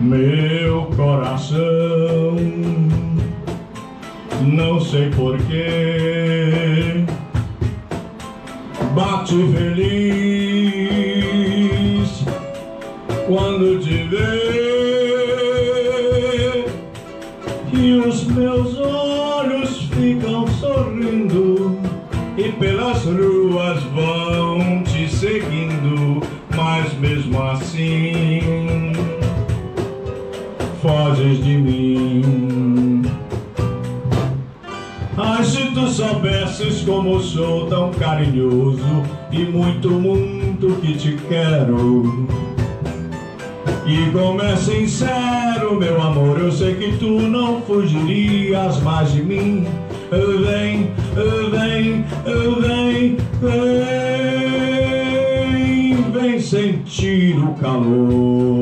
meu coração. Não sei porquê, bate feliz quando te vê e os meus olhos ficam sorrindo e pelas ruas vão te seguindo, mas mesmo assim foges de mim. Ai, se tu soubesses como sou tão carinhoso e muito, muito que te quero. E como é sincero, meu amor, eu sei que tu não fugirias mais de mim. Vem, vem, vem, vem, vem sentir o calor.